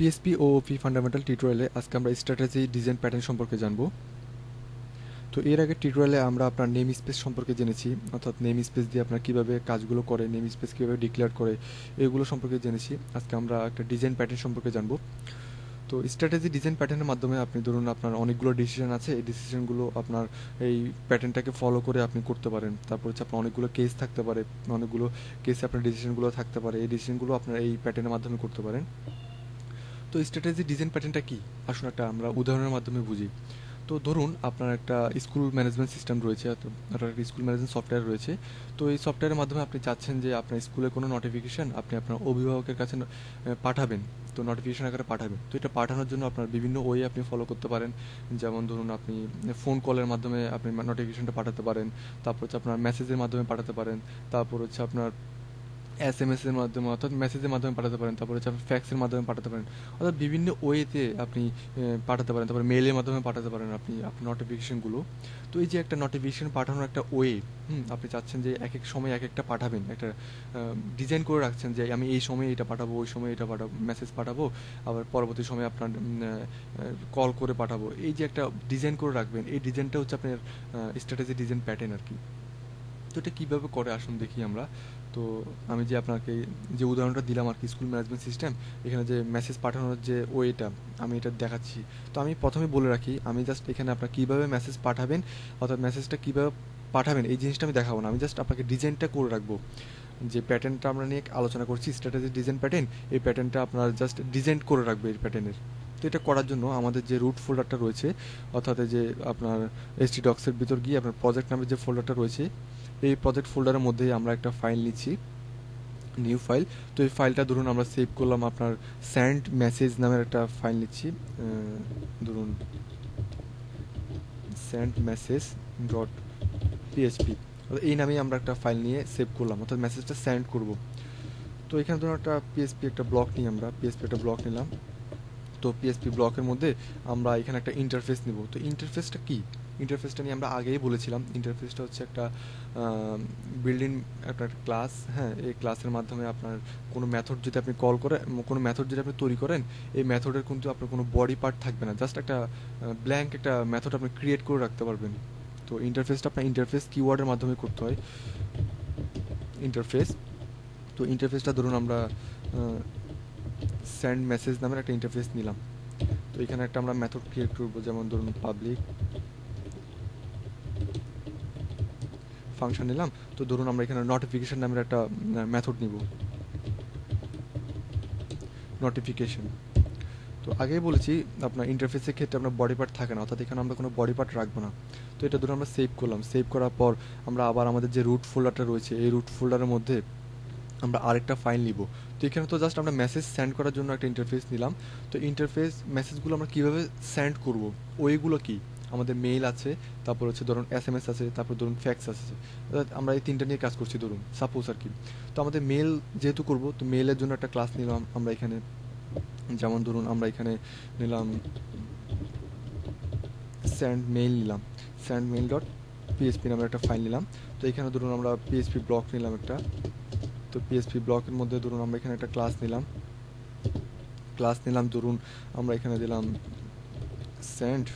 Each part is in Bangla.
পিএসপি ও পি ফান্ডামেন্টাল টিউটোরিয়ালে আজকে আমরা স্ট্র্যাটেজি ডিজাইন প্যাটার্ন সম্পর্কে জানব। তো এর আগে টিউটোরিয়ালে আমরা আপনার নেম স্পেস সম্পর্কে জেনেছি, অর্থাৎ নেম স্পেস দিয়ে আপনার কীভাবে কাজগুলো করে নেম স্পেস কীভাবে ডিক্লেয়ার করে, এগুলো সম্পর্কে জেনেছি। আজকে আমরা একটা ডিজাইন প্যাটার্ন সম্পর্কে জানব। তো স্ট্র্যাটেজি ডিজাইন প্যাটার্নের মাধ্যমে আপনি ধরুন আপনার অনেকগুলো ডিসিশন আছে, এই ডিসিশনগুলো আপনার এই প্যাটার্নটাকে ফলো করে আপনি করতে পারেন। তারপর হচ্ছে আপনার অনেকগুলো কেস থাকতে পারে, অনেকগুলো কেসে আপনার ডিসিশনগুলো থাকতে পারে, এই ডিসিশনগুলো আপনার এই প্যাটার্নের মাধ্যমে করতে পারেন। তো স্ট্র্যাটেজি ডিজাইন প্যাটার্নটা কি? আসুন একটা আমরা উদাহরণের মাধ্যমে বুঝি। তো ধরুন, আপনার একটা স্কুল ম্যানেজমেন্ট সিস্টেম রয়েছে একটা স্কুল ম্যানেজমেন্ট সফটওয়্যার রয়েছে। তো এই সফটওয়্যারের মাধ্যমে আপনি চাচ্ছেন যে আপনার স্কুলে কোনো নোটিফিকেশান আপনি আপনার অভিভাবকের কাছে পাঠাবেন। তো নোটিফিকেশান আকারে পাঠাবেন। তো এটা পাঠানোর জন্য আপনার বিভিন্ন ওয়ে আপনি ফলো করতে পারেন। যেমন ধরুন, আপনি ফোন কলের মাধ্যমে আপনি নোটিফিকেশানটা পাঠাতে পারেন। তারপর হচ্ছে আপনার মেসেজের মাধ্যমে পাঠাতে পারেন। তারপর হচ্ছে আপনার এস এম এস এর মাধ্যমে অর্থাৎ মেসেজের মাধ্যমে পাঠাতে পারেন, তারপর হচ্ছে আপনি ফ্যাক্সের মাধ্যমে পাঠাতে পারেন, অর্থাৎ বিভিন্ন ওয়েতে আপনি পাঠাতে পারেন, তারপর মেলের মাধ্যমে পাঠাতে পারেন আপনি আপনার নোটিফিকেশনগুলো তো এই যে একটা নোটিফিকেশন পাঠানোর একটা ওয়ে হুম, আপনি চাচ্ছেন যে এক এক সময় এক একটা পাঠাবেন, একটা ডিজাইন করে রাখছেন যে আমি এই সময় এটা পাঠাবো, ওই সময় এটা পাঠাবো মেসেজ পাঠাবো, আবার পরবর্তী সময় আপনার কল করে পাঠাবো। এই যে একটা ডিজাইন করে রাখবেন, এই ডিজাইনটা হচ্ছে আপনার স্ট্র্যাটেজি ডিজাইন প্যাটার্ন আর কি। তো এটা কীভাবে করে আসুন দেখি আমরা। তো আমি যে আপনাকে যে উদাহরণটা দিলাম আর কি স্কুল ম্যানেজমেন্ট সিস্টেম এখানে যে মেসেজ পাঠানোর যে ওয়েটা, আমি এটা দেখাচ্ছি। তো আমি প্রথমে বলে রাখি, আমি জাস্ট এখানে আপনার কীভাবে মেসেজ পাঠাবেন, অর্থাৎ মেসেজটা কীভাবে পাঠাবেন, এই জিনিসটা আমি দেখাবো না। আমি জাস্ট আপনাকে ডিজাইনটা করে রাখব। যে প্যাটার্নটা আমরা নিয়ে আলোচনা করছি স্ট্র্যাটেজি ডিজাইন প্যাটার্ন এই প্যাটার্নটা আপনার জাস্ট ডিজাইন করে রাখবে এই প্যাটার্নের তো এটা করার জন্য আমাদের যে রুট ফোল্ডারটা রয়েছে, অর্থাৎ যে আপনার এসটি ডক্সের ভিতর গিয়ে আপনার প্রজেক্ট নামের যে ফোল্ডারটা রয়েছে এই প্রজেক্ট ফোল্ডারের মধ্যেই আমরা একটা ফাইল নিচ্ছি নিউ ফাইল তো এই ফাইলটা ধরুন আমরা সেভ করলাম আপনার স্যান্ড মেসেজ নামের একটা ফাইল নিচ্ছি ধরুন স্যান্ড মেসেজ ডট পিএইচপি এই নামেই আমরা একটা ফাইল নিয়ে সেভ করলাম, অর্থাৎ মেসেজটা সেন্ড করব। তো এখানে ধরুন একটা পিএসপি একটা ব্লক নিই আমরা পিএসপি একটা ব্লক নিলাম। তো পিএসপি ব্লকের মধ্যে আমরা এখানে একটা ইন্টারফেস নিব। তো ইন্টারফেসটা কি? ইন্টারফেসটা নিয়ে আমরা আগেই বলেছিলাম ইন্টারফেসটা হচ্ছে একটা বিল্ডিং একটা ক্লাস হ্যাঁ এই ক্লাসের মাধ্যমে আপনার কোনো মেথড যদি আপনি কল করে, কোনো মেথড যদি আপনি তৈরি করেন, এই মেথডের কিন্তু আপনার কোনো বডি পার্ট থাকবে না। জাস্ট একটা ব্ল্যাঙ্ক একটা মেথড আপনি ক্রিয়েট করে রাখতে পারবেন। তো ইন্টারফেসটা আপনার ইন্টারফেস কিওয়ার্ডের মাধ্যমে করতে হয়। ইন্টারফেস তো ইন্টারফেসটা ধরুন আমরা সেন্ড মেসেজ নামের একটা ইন্টারফেস নিলাম। তো এখানে একটা আমরা মেথড ক্রিয়েট করব, যেমন ধরুন পাবলিক ফাংশন নিলাম, তো ধরুন আমরা এখানে নোটিফিকেশন নামের একটা মেথড নিব। নোটিফিকেশন তো আগেই বলেছি, আপনার ইন্টারফেসের ক্ষেত্রে আপনার বডি পার্ট থাকে না, অর্থাৎ এখানে আমরা কোনো বডি পার্ট রাখব না। তো এটা ধরুন আমরা সেভ করলাম সেভ করার পর আমরা আবার আমাদের যে রুট ফোল্ডারটা রয়েছে, এই রুট ফোল্ডারের মধ্যে আমরা আরেকটা ফাইল নিব। তো এখানে তো জাস্ট আমরা মেসেজ সেন্ড করার জন্য একটা ইন্টারফেস নিলাম। তো ইন্টারফেস মেসেজগুলো আমরা কীভাবে সেন্ড করব, ওইগুলো কি? আমাদের মেইল আছে, তারপর হচ্ছে ধরুন এস এম এস আছে, তারপর ধরুন ফ্যাক্স আছে। আমরা এই তিনটা নিয়ে কাজ করছি ধরুন সাপোজ আর কি। তো আমাদের মেল যেহেতু করব, তো মেলের জন্য একটা ক্লাস নিলাম আমরা এখানে। যেমন ধরুন আমরা এখানে নিলাম স্যান্ড মেইল নিলাম। স্যান্ড মেইল ডট পিএসপি নামের একটা ফাইল নিলাম। তো এখানে ধরুন আমরা পিএসপি ব্লক নিলাম একটা। তো পিএসপি ব্লকের মধ্যে ধরুন আমরা এখানে একটা ক্লাস নিলাম। ক্লাস নিলাম ধরুন আমরা এখানে দিলাম স্যান্ড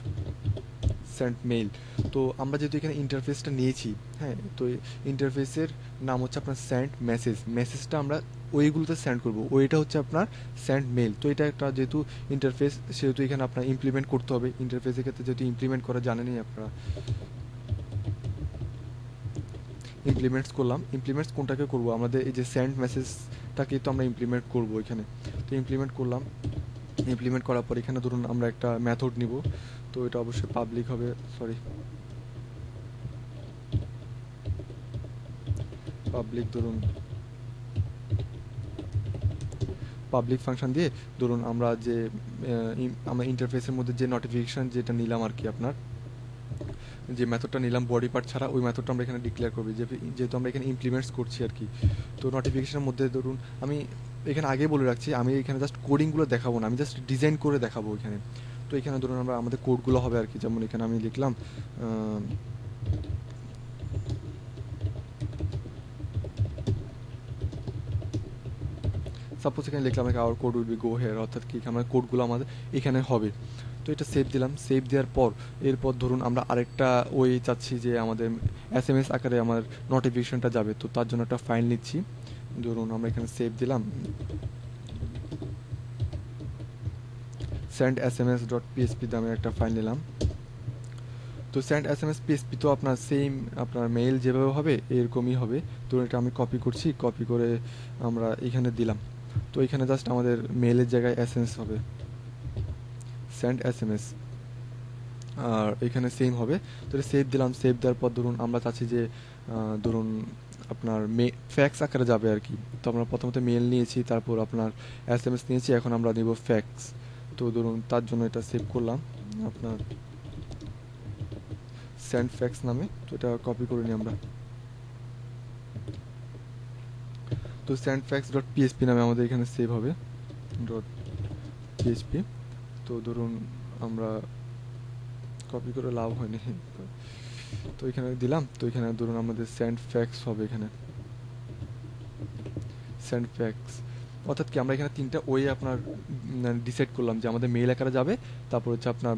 সেন্ট মেইল তো আমরা যেহেতু এখানে ইন্টারফেসটা নিয়েছি হ্যাঁ তো ইন্টারফেসের নাম হচ্ছে আপনার সেন্ট মেসেজ মেসেজটা আমরা ওইগুলোতে সেন্ড করব। ওইটা হচ্ছে আপনার সেন্ড মেল তো এটা একটা যেহেতু ইন্টারফেস সেহেতু এখানে আপনার ইমপ্লিমেন্ট করতে হবে। ইন্টারফেসের ক্ষেত্রে যেহেতু ইমপ্লিমেন্ট করা জানেনই আপনারা। ইমপ্লিমেন্টস করলাম। ইমপ্লিমেন্টস কোনটাকে করব? আমাদের এই যে সেন্ড মেসেজটাকে তো আমরা ইমপ্লিমেন্ট করব এখানে। তো ইমপ্লিমেন্ট করলাম। ইমপ্লিমেন্ট করার পর এখানে ধরুন আমরা একটা মেথড নিব। তো এটা অবশ্যই পাবলিক হবে সরি পাবলিক ধরুন। পাবলিক ফাংশন দিয়ে ধরুন আমরা যে আমরা ইন্টারফেসের মধ্যে যে নোটিফিকেশন যেটা নিলাম আর কি আপনার, যে মেথডটা নিলাম বডি পার্ট ছাড়া, ওই মেথডটা আমরা এখানে ডিক্লেয়ার করবি। যেহেতু আমরা এখানে ইমপ্লিমেন্টস করছি আর কি। তো নোটিফিকেশনের মধ্যে ধরুন, আমি এখানে আগে বলে রাখছি, আমি এখানে জাস্ট কোডিংগুলো দেখাবো না, আমি জাস্ট ডিজাইন করে দেখাবো এখানে এখানে ধরুন আমরা আমাদের কোডগুলো হবে আর কি, যেমন এখানে আমি লিখলাম সাপোজ এখানে লিখলাম our code will be go here অর্থাৎ কি আমার কোডগুলো আমাদের এখানে হবে। তো এটা সেভ দিলাম সেভ দেওয়ার পর, এরপর ধরুন আমরা আরেকটা ওই চাচ্ছি যে আমাদের এস এম এস আকারে আমার নোটিফিকেশনটা যাবে, তো তার জন্য একটা ফাইল নিচ্ছি। ধরুন আমরা এখানে সেভ দিলাম। Send S M S dot PSP দামে একটা ফাইল নিলাম। তো send S M S PSP তো আপনার সেম আপনার মেইল যেভাবে হবে, এরকমই হবে। তো এটা আমি কপি করছি কপি করে আমরা এখানে দিলাম। তো এখানে জাস্ট আমাদের মেইলের জায়গায় এস এম এস হবে। সেন্ড এস এম এস আর এখানে সেম হবে। তো সেভ দিলাম সেভ দেওয়ার পর ধরুন আমরা চাচ্ছি যে ধরুন আপনার মে ফ্যাক্স আকারে যাবে আর কি। তো আমরা প্রথমত মেল নিয়েছি, তারপর আপনার এস এম এস নিয়েছি, এখন আমরা নেব ফ্যাক্স তো ধরুন, তার জন্য এটা সেভ করলাম, আপনার সেন্ড ফ্যাক্স নামে, তো এটা কপি করে নিই আমরা। তো সেন্ড ফ্যাক্স ডট পিএসপি নামে আমাদের এখানে সেভ হবে ডট পিএসপি তো ধরুন, আমরা কপি করে লাভ হয়নি। তো এখানে দিলাম, তো এখানে ধরুন আমাদের সেন্ড ফ্যাক্স হবে এখানে। সেন্ড ফ্যাক্স অর্থাৎ কি আমরা এখানে তিনটা ওয়ে আপনার ডিসাইড করলাম যে আমাদের মেইল আকারে যাবে, তারপর হচ্ছে আপনার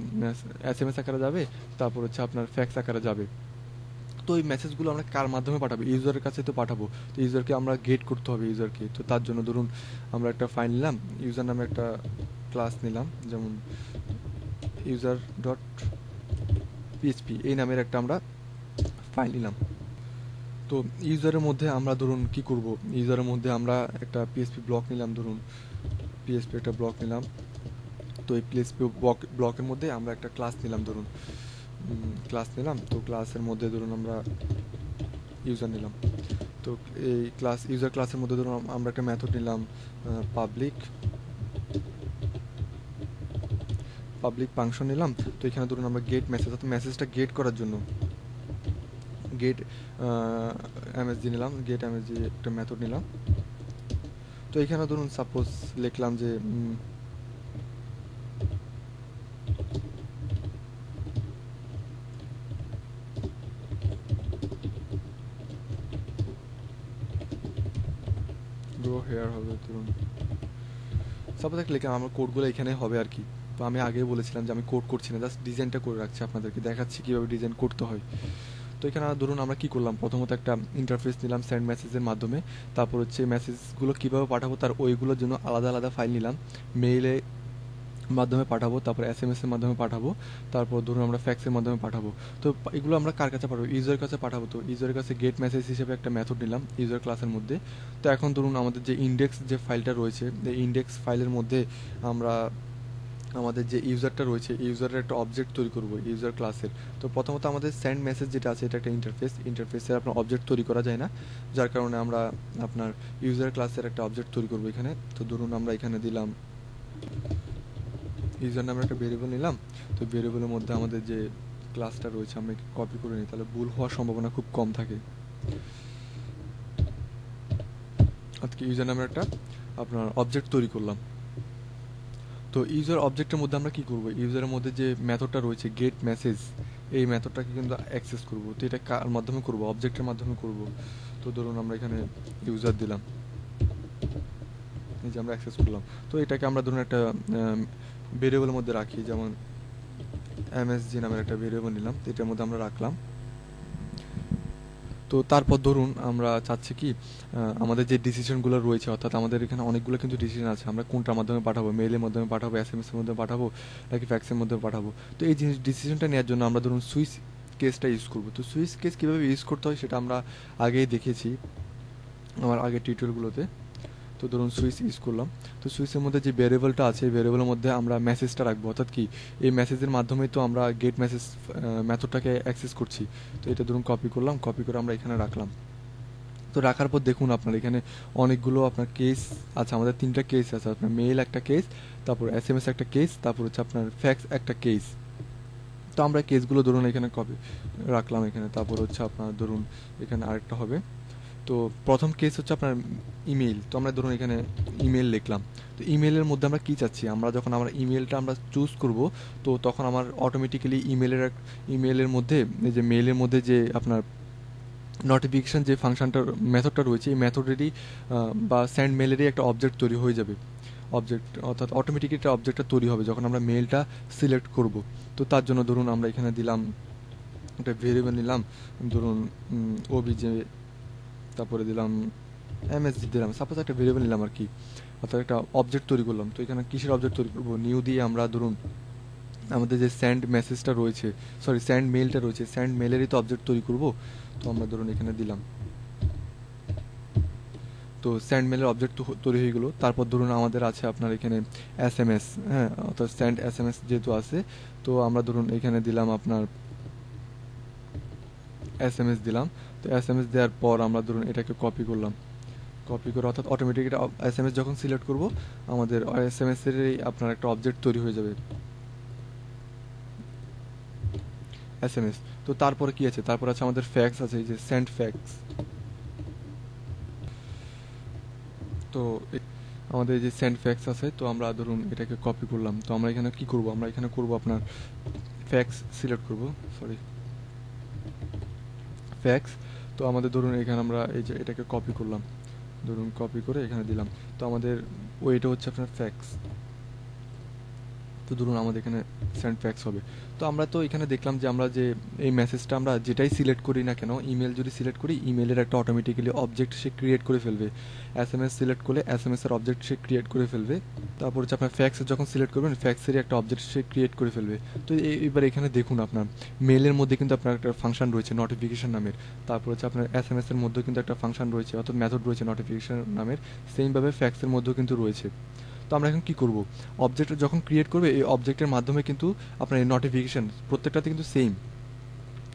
এস এম এস আকারে যাবে, তারপর হচ্ছে আপনার ফ্যাক্স আকারে যাবে। তো এই মেসেজগুলো আমরা কার মাধ্যমে পাঠাবো? ইউজারের কাছে তো পাঠাবো। তো ইউজারকে আমরা গেট করতে হবে ইউজারকে তো তার জন্য ধরুন আমরা একটা ফাইল নিলাম ইউজার নামে একটা ক্লাস নিলাম, যেমন ইউজার ডট পিএইচপি এই নামের একটা আমরা ফাইল নিলাম। তো ইউজারের মধ্যে আমরা ধরুন কি করব? ইউজারের মধ্যে আমরা একটা পিএসপি ব্লক নিলাম, ধরুন পিএসপি একটা ব্লক নিলাম। তো এই পিএসপি ব্লকের মধ্যে আমরা একটা ক্লাস নিলাম, ধরুন। ক্লাস নিলাম, তো ক্লাসের মধ্যে ধরুন আমরা ইউজার নিলাম। তো এই ক্লাস ইউজার ক্লাসের মধ্যে ধরুন আমরা একটা মেথড নিলাম পাবলিক পাবলিক ফাংশন নিলাম। তো এখানে ধরুন আমরা গেট মেসেজ অর্থাৎ মেসেজটা গেট করার জন্য। গেট এমএসজি নিলাম গেট এমএসজি একটা মেথড নিলাম। তো এখানে ধরুন সাপোজ লিখলাম যে হেয়ার হবে, ধরুন। সাপোজ একটা লিখলাম, আমার কোডগুলো এখানে হবে আর কি। তো আমি আগেই বলেছিলাম যে আমি কোড করছি না জাস্ট ডিজাইনটা করে রাখছি আপনাদেরকে, দেখাচ্ছি কীভাবে ডিজাইন করতে হয়। তো এখানে ধরুন আমরা কি করলাম? প্রথমত একটা ইন্টারফেস নিলাম সেন্ড মেসেজের মাধ্যমে। তারপর হচ্ছে মেসেজগুলো কীভাবে পাঠাবো তার ওইগুলোর জন্য আলাদা আলাদা ফাইল নিলাম। মেইলে মাধ্যমে পাঠাবো, তারপর এস এম এস এর মাধ্যমে পাঠাবো, তারপর ধরুন আমরা ফ্যাক্সের মাধ্যমে পাঠাবো। তো এগুলো আমরা কার কাছে পাঠাবো? ইউজারের কাছে পাঠাবো তো। ইউজারের কাছে গেট মেসেজ হিসেবে একটা মেথড নিলাম ইউজার ক্লাসের মধ্যে। তো এখন ধরুন আমাদের যে ইন্ডেক্স যে ফাইলটা রয়েছে, এই ইন্ডেক্স ফাইলের মধ্যে আমরা আমাদের যে ইউজারটা রয়েছে ইউজারের একটা অবজেক্ট তৈরি করব ইউজার ক্লাসের তো প্রথমত আমাদের সেন্ড মেসেজ যেটা আছে, এটা একটা ইন্টারফেস ইন্টারফেসে আপনার অবজেক্ট তৈরি করা যায় না, যার কারণে আমরা আপনার ইউজার ক্লাসের একটা অবজেক্ট তৈরি করব এখানে। তো ধরুন আমরা এখানে দিলাম ইউজার নামে একটা ভেরিয়েবল নিলাম। তো ভেরিয়েবলের মধ্যে আমাদের যে ক্লাসটা রয়েছে, আমরা কপি করে নিই, তাহলে ভুল হওয়ার সম্ভাবনা খুব কম থাকে। আজকে ইউজার নামের একটা আপনার অবজেক্ট তৈরি করলাম। তো ইউজার অবজেক্টের মধ্যে আমরা কি করব? ইউজারের মধ্যে যে মেথডটা রয়েছে গেট মেসেজ এই মেথডটাকে কিন্তু অ্যাক্সেস করব। তো এটা কার মাধ্যমে করব? অবজেক্টের মাধ্যমে করব। তো ধরুন আমরা এখানে ইউজার দিলাম। এই যে আমরা অ্যাক্সেস করলাম। তো এটাকে আমরা ধরুন একটা ভেরিয়েবলের মধ্যে রাখি। যেমন এমএসজি নামের একটা ভেরিয়েবল নিলাম। তো এটার মধ্যে আমরা রাখলাম। তো তারপর ধরুন আমরা চাচ্ছি কি আমাদের যে ডিসিশনগুলো রয়েছে, অর্থাৎ আমাদের এখানে অনেকগুলো কিন্তু ডিসিশন আছে। আমরা কোনটার মাধ্যমে পাঠাবো? মেইলের মাধ্যমে পাঠাবো? এস এম এসের মধ্যে পাঠাবো? নাকি ফ্যাক্সের মধ্যে পাঠাবো? তো এই জিনিস ডিসিশনটা নেওয়ার জন্য আমরা ধরুন সুইচ কেসটা ইউজ করব। তো সুইচ কেস কীভাবে ইউজ করতে হয় সেটা আমরা আগেই দেখেছি আমার আগের টিউটোরিয়ালগুলোতে তো ধরুন সুইচ ইউজ করলাম, তো সুইচের মধ্যে যে ভ্যারিয়েবলটা আছে, এই ভ্যারিয়েবলের মধ্যে আমরা মেসেজটা রাখব। অর্থাৎ কি, এই মেসেজের মাধ্যমেই তো আমরা গেট মেসেজ মেথডটাকে অ্যাক্সেস করছি। তো এটা ধরুন কপি করলাম কপি করে আমরা এখানে রাখলাম। তো রাখার পর দেখুন আপনার এখানে অনেকগুলো আপনার কেস আছে, আমাদের তিনটা কেস আছে। আপনার মেইল একটা কেস তারপর এস এম এস একটা কেস তারপর হচ্ছে আপনার ফ্যাক্স একটা কেস তো আমরা কেসগুলো ধরুন এখানে কপি রাখলাম এখানে, তারপর হচ্ছে আপনার ধরুন এখানে আরেকটা হবে। তো প্রথম কেস হচ্ছে আপনার ইমেল তো আমরা ধরুন এখানে ইমেল লিখলাম। তো ইমেলের মধ্যে আমরা কি চাচ্ছি? আমরা যখন আমরা ইমেলটা আমরা চুজ করব, তো তখন আমার অটোমেটিক্যালি ইমেলের ইমেলের মধ্যে যে মেলের মধ্যে যে আপনার নোটিফিকেশান যে ফাংশনটা মেথডটা রয়েছে, এই মেথডেরই বা স্যান্ড মেলেরই একটা অবজেক্ট তৈরি হয়ে যাবে। অবজেক্ট অর্থাৎ অটোমেটিক একটা অবজেক্টটা তৈরি হবে যখন আমরা মেলটা সিলেক্ট করব। তো তার জন্য ধরুন আমরা এখানে দিলাম, একটা ভেরিয়েবল নিলাম, ধরুন ওবিজে তারপরে দিলাম এমএসজি দিলাম। সাপোজ একটা ভেরিয়েবল নিলাম আর কি। অর্থাৎ একটা অবজেক্ট তৈরি করলাম। তো এখানে কিসের অবজেক্ট তৈরি করব? নিউ দিয়ে আমরা ধরুন, আমাদের যে স্যান্ড মেসেজটা রয়েছে সরি স্যান্ড মেলটা রয়েছে স্যান্ড মেলেরই তো অবজেক্ট তৈরি করব। তো আমরা ধরুন এখানে দিলাম। তো স্যান্ড মেলের অবজেক্ট তৈরি হয়ে গেলো। তারপর ধরুন আমাদের আছে আপনার এখানে এস এম এস হ্যাঁ অর্থাৎ স্যান্ড এস এম এস যেহেতু আছে, তো আমরা ধরুন এখানে দিলাম আপনার এস এম এস দিলাম। তো এস এম এস দেওয়ার পর আমরা ধরুন এটাকে কপি করলাম। কপি করে অর্থাৎ অটোমেটিক এটা এস এম এস যখন সিলেক্ট করব, আমাদের এস এম এস এর আপনার একটা অবজেক্ট তৈরি হয়ে যাবে। এস এম এস তো তারপরে কি আছে? তারপর আছে আমাদের ফ্যাক্স আছে, এই যে সেন্ড ফ্যাক্স তো আমাদের যে সেন্ড ফ্যাক্স আছে, তো আমরা ধরুন এটাকে কপি করলাম। তো আমরা এখানে কি করব? আমরা এখানে করব আপনার ফ্যাক্স সিলেক্ট করব। সরি ফ্যাক্স তো আমাদের ধরুন এখানে আমরা এই যে এটাকে কপি করলাম। ধরুন কপি করে এখানে দিলাম। তো আমাদের ওইটা হচ্ছে আপনার ফ্যাক্স তো ধরুন আমাদের এখানে সেন্ড ফ্যাক্স হবে। তো আমরা তো এখানে দেখলাম যে আমরা যে এই মেসেজটা আমরা যেটাই সিলেক্ট করি না কেন ইমেল যদি সিলেক্ট করি ইমেলের একটা অটোমেটিক্যালি অবজেক্ট সে ক্রিয়েট করে ফেলবে। এস এম এস সিলেক্ট করলে এস এম এস এর অবজেক্ট সে ক্রিয়েট করে ফেলবে। তারপর হচ্ছে আপনার ফ্যাক্স যখন সিলেক্ট করবেন ফ্যাক্সেরই একটা অবজেক্ট সে ক্রিয়েট করে ফেলবে। তো এবার এখানে দেখুন আপনার মেলের মধ্যে কিন্তু আপনার একটা ফাংশন রয়েছে নোটিফিকেশন নামের। তারপর হচ্ছে আপনার এস এম এস এর মধ্যেও কিন্তু একটা ফাংশন রয়েছে, অর্থাৎ মেথড রয়েছে নোটিফিকেশন নামের। সেমভাবে ফ্যাক্সের মধ্যেও কিন্তু রয়েছে। তো আমরা এখন কি করব? অবজেক্ট যখন ক্রিয়েট করবে, এই অবজেক্টের মাধ্যমে কিন্তু আপনার এই নোটিফিকেশন প্রত্যেকটাতে কিন্তু সেম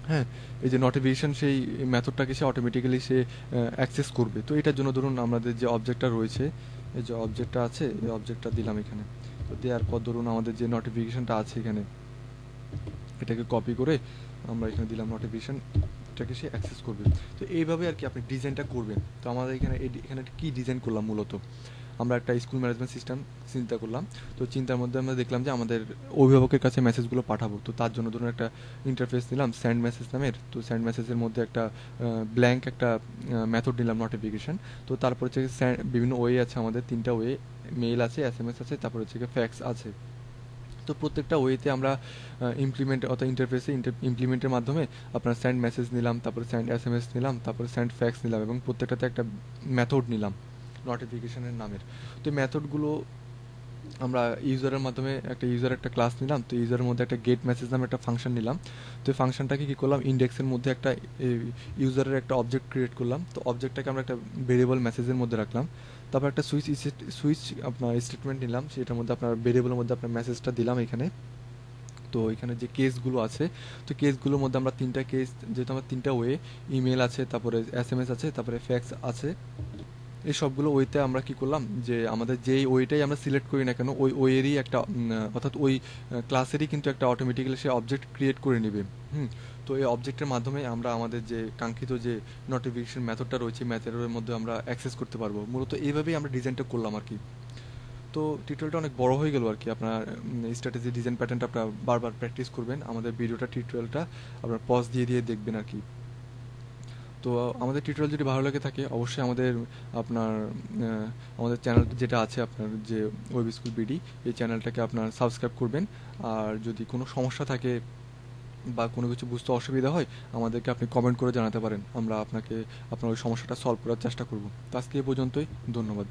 হ্যাঁ এই যে নোটিফিকেশন সেই মেথডটাকে সে অটোমেটিক্যালি সে অ্যাক্সেস করবে। তো এটার জন্য ধরুন আমাদের যে অবজেক্টটা রয়েছে, এই যে অবজেক্টটা আছে, এই অবজেক্টটা দিলাম এখানে। তো দেওয়ার পর ধরুন আমাদের যে নোটিফিকেশনটা আছে এখানে, এটাকে কপি করে আমরা এখানে দিলাম নোটিফিকেশন এটাকে সে অ্যাক্সেস করবে। তো এইভাবে আর কি আপনি ডিজাইনটা করবেন। তো আমাদের এখানে এখানে কি ডিজাইন করলাম মূলত? আমরা একটা স্কুল ম্যানেজমেন্ট সিস্টেম চিন্তা করলাম। তো চিন্তার মধ্যে আমরা দেখলাম যে আমাদের অভিভাবকের কাছে মেসেজগুলো পাঠাবো। তো তার জন্য ধরুন একটা ইন্টারফেস নিলাম স্যান্ড মেসেজ নামের। তো স্যান্ড মেসেজের মধ্যে একটা ব্ল্যাঙ্ক একটা মেথড নিলাম নোটিফিকেশন তো তারপর হচ্ছে বিভিন্ন ওয়ে আছে আমাদের, তিনটা ওয়ে মেইল আছে এস এম এস আছে, তারপর হচ্ছে ফ্যাক্স আছে। তো প্রত্যেকটা ওয়েতে আমরা ইমপ্লিমেন্ট অর্থাৎ ইন্টারফেসে ইমপ্লিমেন্টের মাধ্যমে আপনার স্যান্ড মেসেজ নিলাম, তারপরে স্যান্ড এস এম এস নিলাম, তারপরে স্যান্ড ফ্যাক্স নিলাম এবং প্রত্যেকটাতে একটা মেথড নিলাম। নোটিফিকেশনের নামের। তো এই মেথডগুলো আমরা ইউজারের মাধ্যমে একটা ইউজার একটা ক্লাস নিলাম, তো ইউজারের মধ্যে একটা গেট মেসেজ নামে একটা ফাংশন নিলাম। তো এই ফাংশনটাকে কী করলাম? ইন্ডেক্সের মধ্যে একটা ইউজারের একটা অবজেক্ট ক্রিয়েট করলাম। তো অবজেক্টটাকে আমরা একটা ভেরিয়েবল মেসেজের মধ্যে রাখলাম। তারপর একটা সুইচ সুইচ আপনার স্টেটমেন্ট নিলাম, সেটার মধ্যে আপনার ভেরিয়েবলের মধ্যে আপনার মেসেজটা দিলাম এখানে। তো এখানে যে কেসগুলো আছে, তো কেসগুলোর মধ্যে আমরা তিনটা কেস যেহেতু আমার তিনটা ওয়ে ইমেল আছে, তারপরে এস এম এস আছে, তারপরে ফ্যাক্স আছে। এই সবগুলো ওয়েতে আমরা কি করলাম? যে আমাদের যেই ওয়েটাই আমরা সিলেক্ট করি না কেন, ওই ওয়েরই একটা অর্থাৎ ওই ক্লাসেরই কিন্তু একটা অটোমেটিক্যালি সে অবজেক্ট ক্রিয়েট করে নেবে। হুম? তো এই অবজেক্টের মাধ্যমে আমরা আমাদের যে কাঙ্ক্ষিত যে নোটিফিকেশন মেথডটা রয়েছে মেথডের মধ্যে আমরা অ্যাক্সেস করতে পারব। মূলত এইভাবেই আমরা ডিজাইনটা করলাম আর কি। তো টিউটোরিয়ালটা অনেক বড় হয়ে গেল আর কি। আপনার স্ট্র্যাটেজি ডিজাইন প্যাটার্নটা আপনার বারবার প্র্যাকটিস করবেন। আমাদের ভিডিওটা টিউটোরিয়ালটা আপনার পজ দিয়ে দিয়ে দেখবেন আর কি। তো আমাদের টিউটোরিয়াল যদি ভালো লাগে থাকে, অবশ্যই আমাদের আপনার আমাদের চ্যানেল যেটা আছে আপনার যে ওয়েব স্কুল বিডি এই চ্যানেলটাকে আপনার সাবস্ক্রাইব করবেন। আর যদি কোনো সমস্যা থাকে বা কোনো কিছু বুঝতে অসুবিধা হয়, আমাদেরকে আপনি কমেন্ট করে জানাতে পারেন। আমরা আপনাকে, আপনার ওই সমস্যাটা সলভ করার চেষ্টা করব। তো আজকে এ পর্যন্তই। ধন্যবাদ।